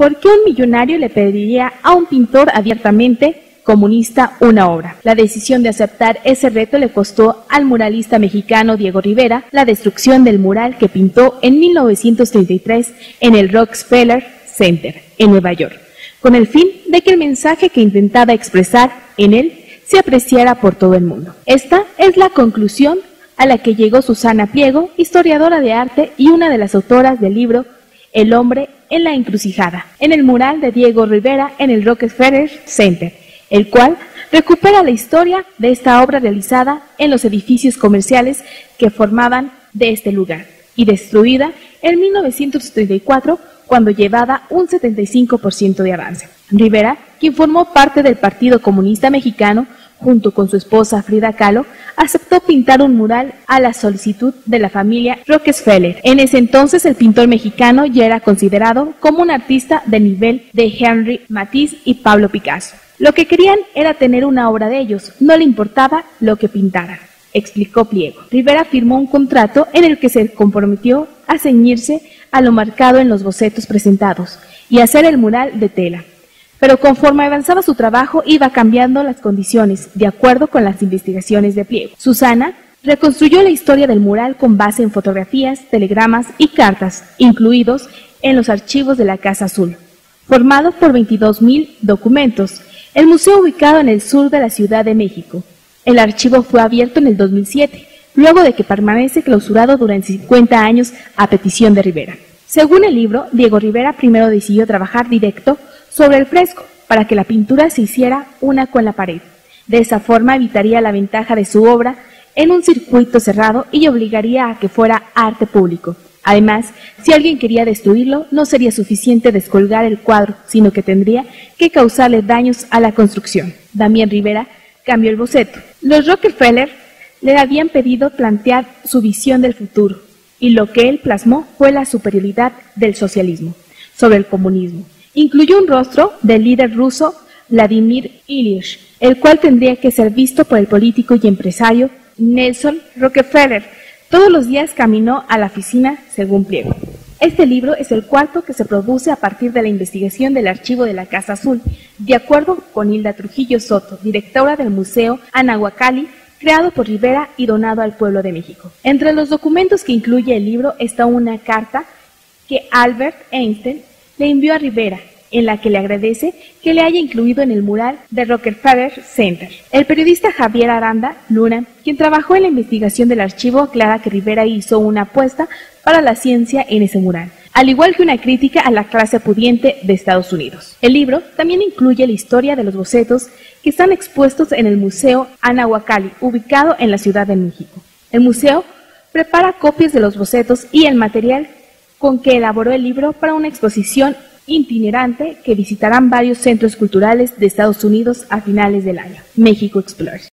¿Por qué un millonario le pediría a un pintor abiertamente comunista una obra. La decisión de aceptar ese reto le costó al muralista mexicano Diego Rivera la destrucción del mural que pintó en 1933 en el Rockefeller Center, en Nueva York, con el fin de que el mensaje que intentaba expresar en él se apreciara por todo el mundo. Esta es la conclusión a la que llegó Susana Pliego, historiadora de arte y una de las autoras del libro El hombre en la encrucijada, en el mural de Diego Rivera en el Rockefeller Center, el cual recupera la historia de esta obra realizada en los edificios comerciales que formaban de este lugar y destruida en 1934 cuando llevaba un 75% de avance. Rivera, quien formó parte del Partido Comunista Mexicano, junto con su esposa Frida Kahlo, aceptó pintar un mural a la solicitud de la familia Rockefeller. En ese entonces el pintor mexicano ya era considerado como un artista de nivel de Henry Matisse y Pablo Picasso. Lo que querían era tener una obra de ellos, no le importaba lo que pintaran, explicó Pliego. Rivera firmó un contrato en el que se comprometió a ceñirse a lo marcado en los bocetos presentados y hacer el mural de tela. Pero conforme avanzaba su trabajo iba cambiando las condiciones, de acuerdo con las investigaciones de Pliego. Susana reconstruyó la historia del mural con base en fotografías, telegramas y cartas, incluidos en los archivos de la Casa Azul, formado por 22.000 documentos, el museo ubicado en el sur de la Ciudad de México. El archivo fue abierto en el 2007, luego de que permanece clausurado durante 50 años a petición de Rivera. Según el libro, Diego Rivera primero decidió trabajar directo sobre el fresco para que la pintura se hiciera una con la pared. De esa forma evitaría la ventaja de su obra en un circuito cerrado y obligaría a que fuera arte público. Además, si alguien quería destruirlo, no sería suficiente descolgar el cuadro, sino que tendría que causarle daños a la construcción. Damián Rivera cambió el boceto. Los Rockefeller le habían pedido plantear su visión del futuro, y lo que él plasmó fue la superioridad del socialismo sobre el comunismo. Incluyó un rostro del líder ruso Vladimir Ilyich, el cual tendría que ser visto por el político y empresario Nelson Rockefeller, todos los días caminó a la oficina según pliego. Este libro es el cuarto que se produce a partir de la investigación del archivo de la Casa Azul, de acuerdo con Hilda Trujillo Soto, directora del Museo Anahuacalli, creado por Rivera y donado al pueblo de México. Entre los documentos que incluye el libro está una carta que Albert Einstein le envió a Rivera, en la que le agradece que le haya incluido en el mural de Rockefeller Center. El periodista Javier Aranda Luna, quien trabajó en la investigación del archivo, aclara que Rivera hizo una apuesta para la ciencia en ese mural, al igual que una crítica a la clase pudiente de Estados Unidos. El libro también incluye la historia de los bocetos que están expuestos en el Museo Anahuacalli, ubicado en la Ciudad de México. El museo prepara copias de los bocetos y el material con que elaboró el libro para una exposición itinerante que visitarán varios centros culturales de Estados Unidos a finales del año. México Explores.